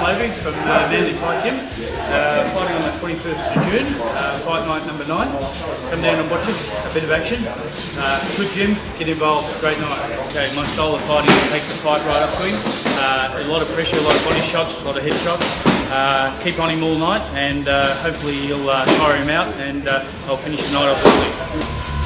From uh, Manly Fight Gym. Uh, fighting on the 21st of June, uh, fight night number 9. Come down and watch us, a bit of action. Uh, good gym, get involved, great night. Okay, my style of fighting is take the fight right up to him. Uh, a lot of pressure, a lot of body shots, a lot of head shots. Uh, keep on him all night and uh, hopefully he'll uh, tire him out and uh, I'll finish the night off early.